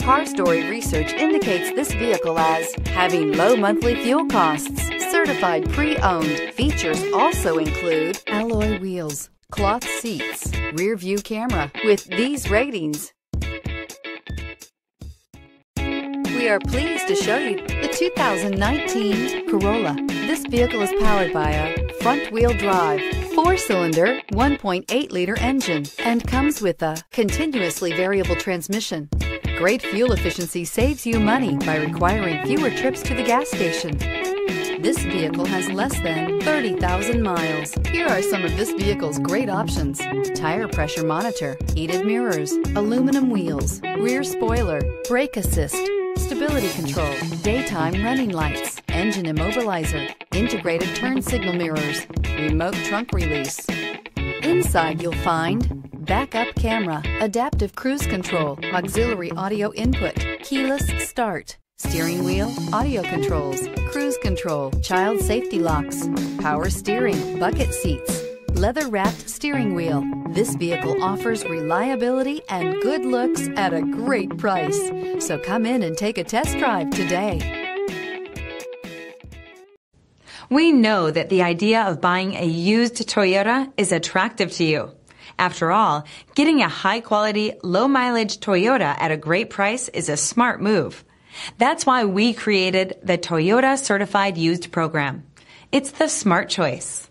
CarStory research indicates this vehicle as having low monthly fuel costs. Certified pre-owned. Features also include alloy wheels, cloth seats, rear view camera. With these ratings, we are pleased to show you the 2019 Corolla. This vehicle is powered by a front-wheel drive, four-cylinder, 1.8-liter engine, and comes with a continuously variable transmission. Great fuel efficiency saves you money by requiring fewer trips to the gas station. This vehicle has less than 30,000 miles. Here are some of this vehicle's great options. Tire pressure monitor, heated mirrors, aluminum wheels, rear spoiler, brake assist, stability control, daytime running lights, engine immobilizer, integrated turn signal mirrors, remote trunk release. Inside you'll find backup camera, adaptive cruise control, auxiliary audio input, keyless start, steering wheel, audio controls, cruise control, child safety locks, power steering, bucket seats, leather wrapped steering wheel. This vehicle offers reliability and good looks at a great price. So come in and take a test drive today. We know that the idea of buying a used Toyota is attractive to you. After all, getting a high quality, low mileage Toyota at a great price is a smart move. That's why we created the Toyota Certified Used Program. It's the smart choice.